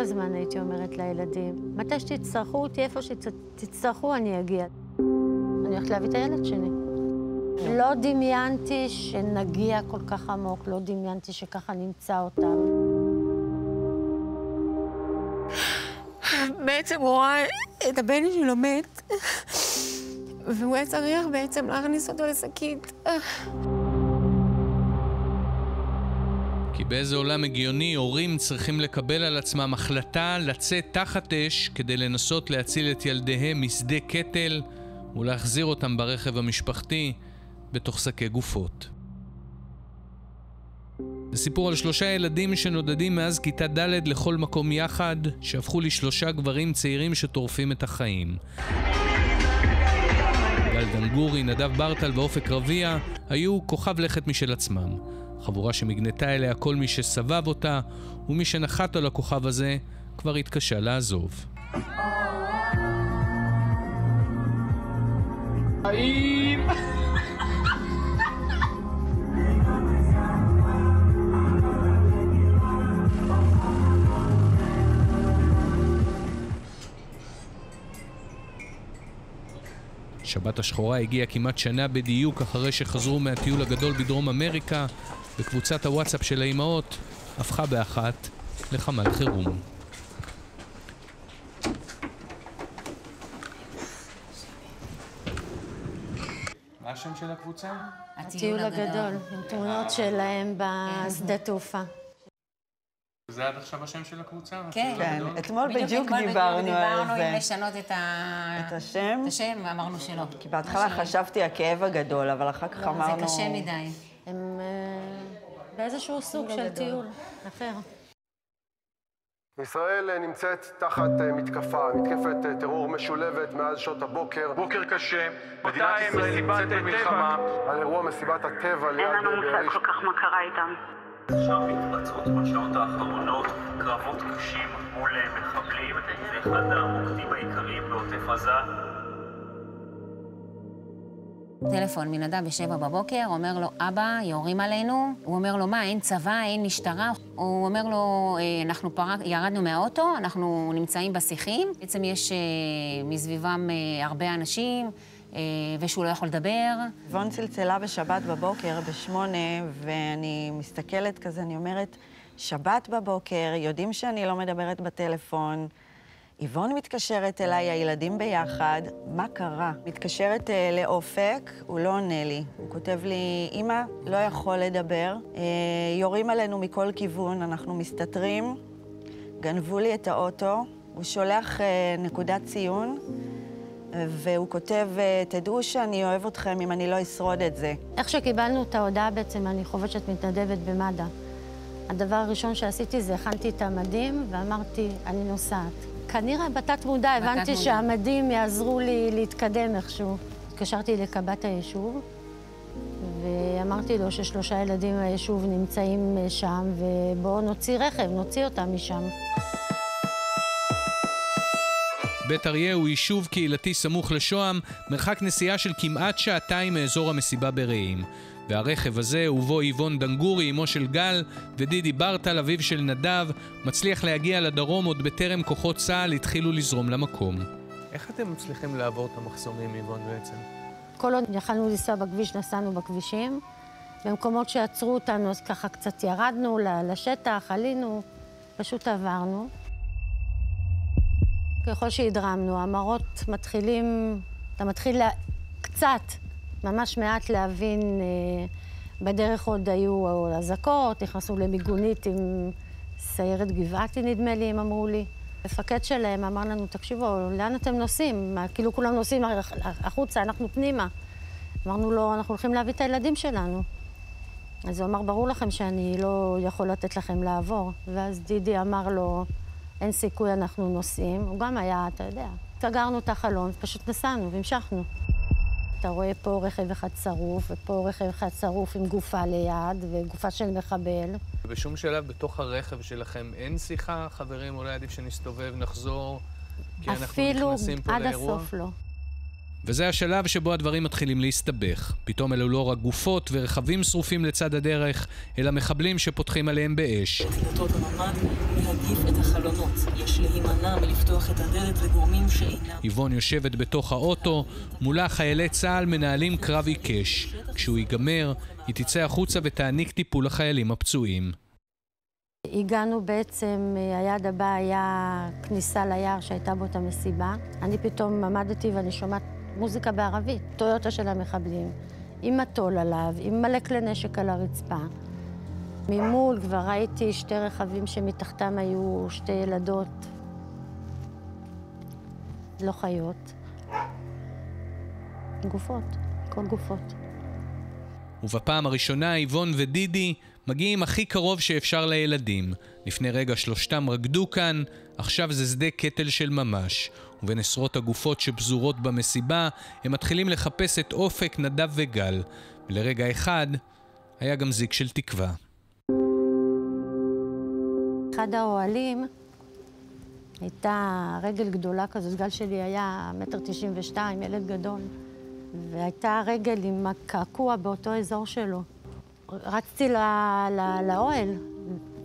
הזמן הייתי אומרת לילדים, מתי שתצטרכו אותי, איפה שתצטרכו, אני אגיע. אני הולכת להביא את הילד שלי. לא דמיינתי שנגיע כל כך עמוק, לא דמיינתי שככה נמצא אותם. בעצם הוא רואה את הבן שלו מת, והוא היה צריך בעצם להכניס אותו לשקית. באיזה עולם הגיוני הורים צריכים לקבל על עצמם החלטה לצאת תחת אש כדי לנסות להציל את ילדיהם משדה קטל ולהחזיר אותם ברכב המשפחתי בתוך שקי גופות. זה סיפור על שלושה ילדים שנודדים מאז כיתה ד' לכל מקום יחד, שהפכו לשלושה גברים צעירים שטורפים את החיים. גל דנגורי, נדב ברטל ואופק רביע היו כוכב לכת משל עצמם. חבורה שמגנתה אליה כל מי שסבב אותה, ומי שנחת על הכוכב הזה כבר התקשה לעזוב. שבת השחורה הגיעה כמעט שנה בדיוק אחרי שחזרו מהטיול הגדול בדרום אמריקה, וקבוצת הוואטסאפ של האימהות הפכה באחת לחמ"ל חירום. מה השם של הקבוצה? הטיול הגדול, עם תמונות שלהם בשדה תעופה. זה עד עכשיו השם של הקבוצה? כן, כן. אתמול בדיוק דיברנו על זה. דיברנו אם לשנות את השם. את השם, ואמרנו שלא. כי בהתחלה חשבתי הכאב הגדול, אבל אחר כך אמרנו... זה קשה מדי. אה, באיזשהו סוג של טיול אחר. ישראל נמצאת תחת אה, מתקפה, מתקפת אה, טרור משולבת מאז שעות הבוקר. בוקר קשה, מדינת ישראל נמצאת במלחמה. על אירוע מסיבת הטבע ליד... אין לנו מושג כל כך מה קרה איתם. עכשיו מתבצעות בשעות האחרונות קרבות קשים מול מחבלים. זה אחד המוקדים העיקריים בעוטף עזה. טלפון מנדב בשבע בבוקר, אומר לו, אבא, יורים עלינו. הוא אומר לו, מה, אין צבא, אין משטרה? הוא אומר לו, אנחנו פרק, ירדנו מהאוטו, אנחנו נמצאים בשיחים. בעצם יש מסביבם הרבה אנשים, ושהוא לא יכול לדבר. וון צלצלה בשבת בבוקר, בשמונה, ואני מסתכלת כזה, אני אומרת, שבת בבוקר, יודעים שאני לא מדברת בטלפון. איבון מתקשרת אליי, הילדים ביחד, מה קרה? מתקשרת uh, לאופק, הוא לא עונה לי. הוא כותב לי, אמא, לא יכול לדבר, uh, יורים עלינו מכל כיוון, אנחנו מסתתרים, גנבו לי את האוטו, הוא שולח uh, נקודת ציון, והוא כותב, תדעו שאני אוהב אתכם אם אני לא אשרוד את זה. איך שקיבלנו את ההודעה בעצם, אני חובשת מתנדבת במד"א. הדבר הראשון שעשיתי זה הכנתי את המדים ואמרתי, אני נוסעת. כנראה בתת מודע הבנתי שהמדים יעזרו לי להתקדם איכשהו. התקשרתי לקב"ט היישוב, ואמרתי לו ששלושה ילדים מהיישוב נמצאים שם, ובואו נוציא רכב, נוציא אותם משם. בית אריה הוא יישוב קהילתי סמוך לשוהם, מרחק נסיעה של כמעט שעתיים מאזור המסיבה ברעים. והרכב הזה, ובו איבון דנגורי, אמו של גל, ודידי ברטל, אביו של נדב, מצליח להגיע לדרום עוד בטרם כוחות צה"ל התחילו לזרום למקום. איך אתם מצליחים לעבור את המחסומים, איבון, בעצם? כל עוד יכלנו לנסוע בכביש, נסענו בכבישים. במקומות שעצרו אותנו, אז ככה קצת ירדנו לשטח, עלינו, פשוט עברנו. ככל שהדרמנו, המראות מתחילים, אתה מתחיל לה... קצת ממש מעט להבין, אה, בדרך עוד היו אזעקות, נכנסנו למיגונית עם סיירת גבעתי, נדמה לי, הם אמרו לי. המפקד שלהם אמר לנו, תקשיבו, לאן אתם נוסעים? מה, כאילו כולם נוסעים החוצה, אנחנו פנימה. אמרנו לו, אנחנו הולכים להביא את הילדים שלנו. אז הוא אמר, ברור לכם שאני לא יכול לתת לכם לעבור. ואז דידי אמר לו, אין סיכוי, אנחנו נוסעים. הוא גם היה, אתה יודע. סגרנו את החלון, פשוט נסענו והמשכנו. אתה רואה פה רכב אחד שרוף, ופה רכב אחד שרוף עם גופה ליד, וגופה של מחבל. בשום שלב בתוך הרכב שלכם אין שיחה, חברים, אולי עדיף שנסתובב, נחזור, כי אנחנו נכנסים פה לאירוע? אפילו עד הסוף לא. וזה השלב שבו הדברים מתחילים להסתבך. פתאום אלו לא רק גופות ורכבים שרופים לצד הדרך, אלא מחבלים שפותחים עליהם באש. דלתות הממ"ד להגיף את החלונות. להימנע מלפתוח את הדלת לגורמים שאינם... איבון יושבת בתוך האוטו, מולה חיילי צה"ל מנהלים קרב עיקש. כשהוא ייגמר, היא תצא החוצה ותעניק טיפול לחיילים הפצועים. הגענו בעצם, היעד הבא היה כניסה ליער שהייתה בו את המסיבה. אני פתאום עמדתי ואני שומעת מוזיקה בערבית, טויוטה של המחבלים, עם מטול עליו, עם מלא כלי נשק על הרצפה. ממול כבר ראיתי שתי רכבים שמתחתם היו שתי ילדות, לא חיות. גופות, כל גופות. ובפעם הראשונה איבון ודידי מגיעים הכי קרוב שאפשר לילדים. לפני רגע שלושתם רקדו כאן, עכשיו זה שדה קטל של ממש. ובין עשרות הגופות שפזורות במסיבה, הם מתחילים לחפש את אופק, נדב וגל. ולרגע אחד, היה גם זיק של תקווה. אחד האוהלים הייתה רגל גדולה כזאת, גל שלי היה מטר תשעים ושתיים, ילד גדול, והייתה רגל עם הקעקוע באותו אזור שלו. רצתי לאוהל,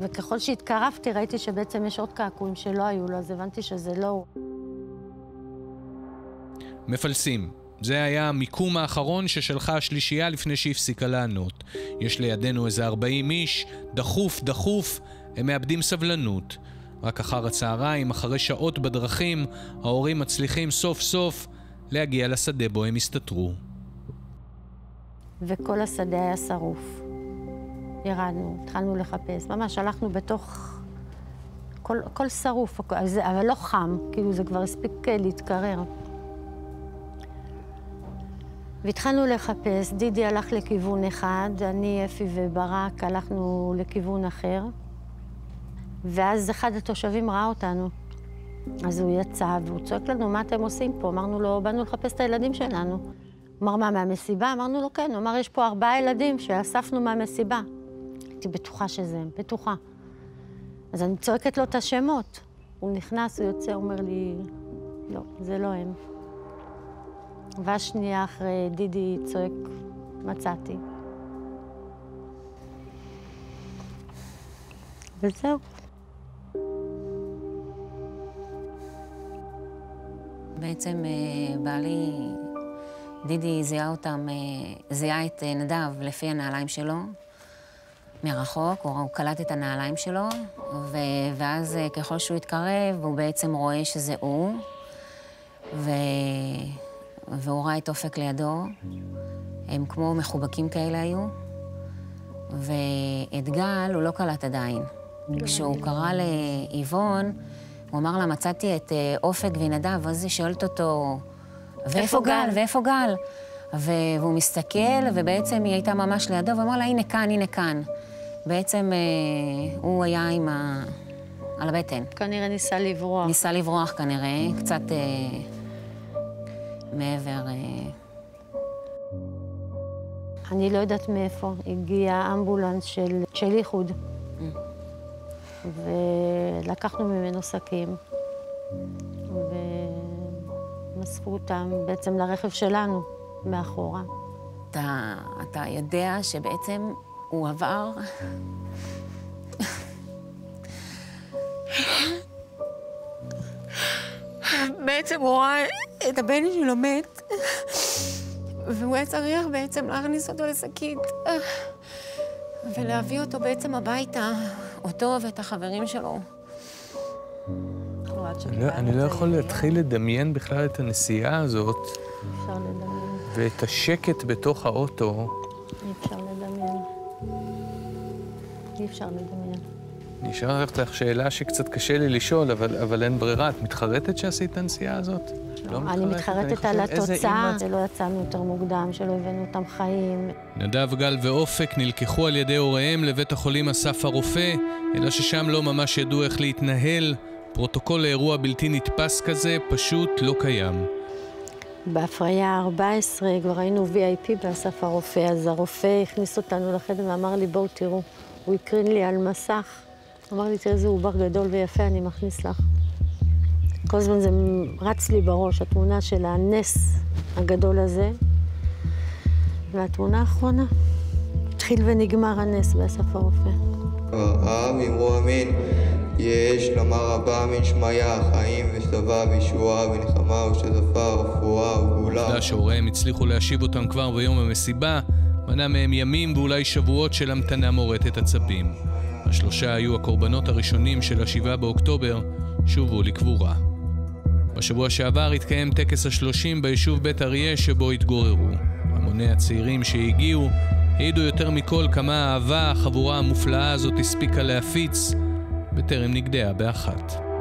וככל שהתקרבתי ראיתי שבעצם יש עוד קעקועים שלא היו לו, אז הבנתי שזה לא הוא. מפלסים. זה היה המיקום האחרון ששלחה השלישייה לפני שהפסיקה לענות. יש לידינו איזה 40 איש, דחוף, דחוף, הם מאבדים סבלנות. רק אחר הצהריים, אחרי שעות בדרכים, ההורים מצליחים סוף סוף להגיע לשדה בו הם הסתתרו. וכל השדה היה שרוף. ירדנו, התחלנו לחפש, ממש הלכנו בתוך... הכל, הכל שרוף, אבל לא חם, כאילו זה כבר הספיק אה, להתקרר. והתחלנו לחפש, דידי הלך לכיוון אחד, אני, אפי וברק הלכנו לכיוון אחר, ואז אחד התושבים ראה אותנו. אז הוא יצא והוא צועק לנו, מה אתם עושים פה? אמרנו לו, באנו לחפש את הילדים שלנו. אמר, מה, מהמסיבה? אמרנו לו, כן. הוא אמר, יש פה ארבעה ילדים שאספנו מהמסיבה. הייתי בטוחה שזה הם, בטוחה. אז אני צועקת לו את השמות. הוא נכנס, הוא יוצא, הוא אומר לי, לא, זה לא הם. ואז שנייה אחרי דידי צועק, מצאתי. וזהו. בעצם אה, בעלי, דידי זיהה אותם, אה, זיהה את אה, נדב לפי הנעליים שלו, מרחוק, הוא, הוא קלט את הנעליים שלו, ו, ואז ככל שהוא התקרב, הוא בעצם רואה שזה הוא, ו... והוא ראה את אופק לידו. הם כמו מחובקים כאלה היו. ואת גל הוא לא קלט עדיין. כשהוא קרא לאיבון, הוא אמר לה, מצאתי את אה, אופק ונדב, אז היא שואלת אותו, ואיפה גל? ואיפה גל? והוא מסתכל, ובעצם היא הייתה ממש לידו, ואמר לה, הנה כאן, הנה כאן. בעצם אה, הוא היה עם ה... על הבטן. כנראה ניסה לברוח. ניסה לברוח כנראה, קצת... אה, מעבר... אה, אני לא יודעת מאיפה הגיע אמבולנס של, של איחוד. ולקחנו ממנו שקים, ומספו אותם בעצם לרכב שלנו, מאחורה. אתה, אתה יודע שבעצם הוא עבר... בעצם הוא ראה את הבן שלו מת, והוא היה צריך בעצם להכניס אותו לשקית ולהביא אותו בעצם הביתה, אותו ואת החברים שלו. לא, אני לא יכול להתחיל לדמיין בכלל את הנסיעה הזאת. אפשר לדמיין. ואת השקט בתוך האוטו. אי אפשר לדמיין. אי אפשר לדמיין. אני אשאל אותך שאלה שקצת קשה לי לשאול, אבל, אבל אין ברירה. את מתחרטת שעשית את הנסיעה הזאת? לא, אני מתחרטת על התוצאה, שלא יצאנו יותר מוקדם, שלא הבאנו אותם חיים. נדב, גל ואופק נלקחו על ידי הוריהם לבית החולים אסף הרופא, אלא ששם לא ממש ידעו איך להתנהל. פרוטוקול לאירוע בלתי נתפס כזה פשוט לא קיים. בהפריה 14 כבר היינו VIP באסף הרופא, אז הרופא הכניס אותנו לחדר ואמר לי, בואו תראו. הוא הקרין לי על מסך אמר לי, תראה איזה עובר גדול ויפה אני מכניס לך. כל הזמן זה רץ לי בראש, התמונה של הנס הגדול הזה. והתמונה האחרונה, התחיל ונגמר הנס באסף הרופא. העם אמרו אמין, יש לומר רבה מן שמיא, חיים ושלווה וישועה ונחמה ושזפה ורפואה וגאולה. העובדה שהוריהם הצליחו להשיב אותם כבר ביום המסיבה, מנע מהם ימים ואולי שבועות של המתנה מורטת עצבים. השלושה היו הקורבנות הראשונים של השבעה באוקטובר, שובו לקבורה. בשבוע שעבר התקיים טקס השלושים ביישוב בית אריה שבו התגוררו. המוני הצעירים שהגיעו העידו יותר מכל כמה אהבה החבורה המופלאה הזאת הספיקה להפיץ, בטרם נגדעה באחת.